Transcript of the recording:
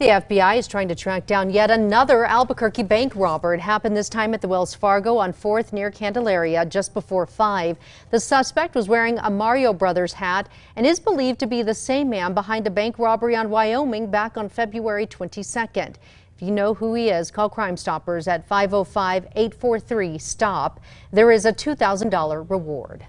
The FBI is trying to track down yet another Albuquerque bank robber. It happened this time at the Wells Fargo on 4th near Candelaria just before 5. The suspect was wearing a Mario Brothers hat and is believed to be the same man behind a bank robbery on Wyoming back on February 22nd. If you know who he is, call Crime Stoppers at 505 843 STOP. There is a $2,000 reward.